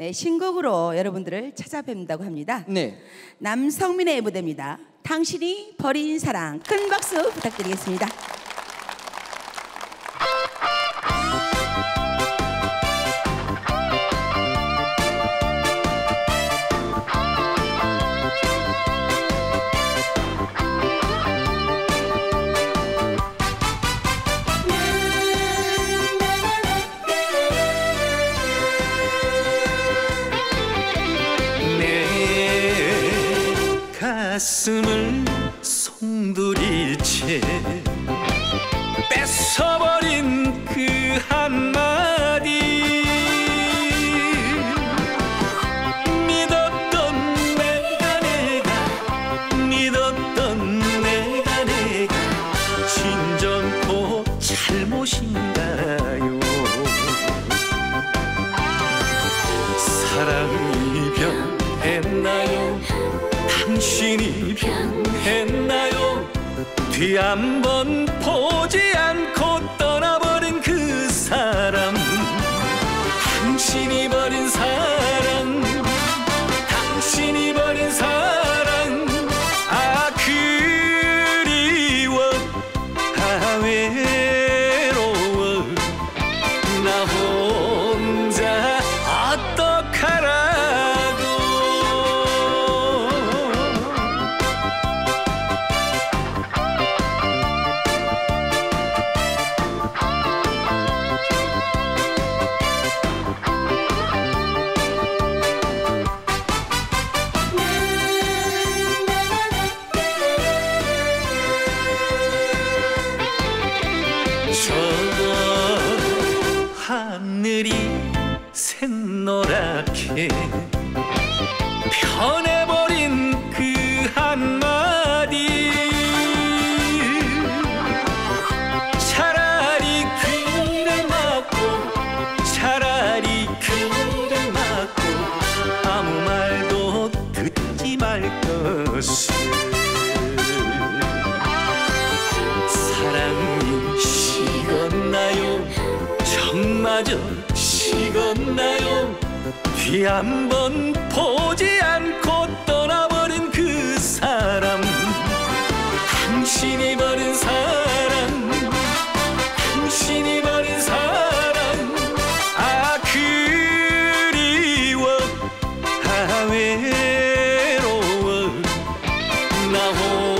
네, 신곡으로 여러분들을 찾아뵙는다고 합니다. 네. 남성민의 무대입니다. 당신이 버린 사랑 큰 박수 부탁드리겠습니다. 가슴을 송두리째 뺏어버린 그 한마디 믿었던 내가 내가 믿었던 내가 내가 진정고 잘못인가요 사랑이 변했나요? 당신이 변했나요? 뒤 한 번 보지 않고 떠나버린 그 사람 당신이 버린 사랑 하늘이 샛노랗게 변해버린 그 한마디. 차라리 귀를 막고 차라리 귀를 막고 아무 말도 듣지 말 것을 마저 식었나요? 귀 한 번 보지 않고 떠나버린 그 사람. 당신이 버린 사람. 당신이 버린 사람. 아 그리워. 아 외로워. 나 홀.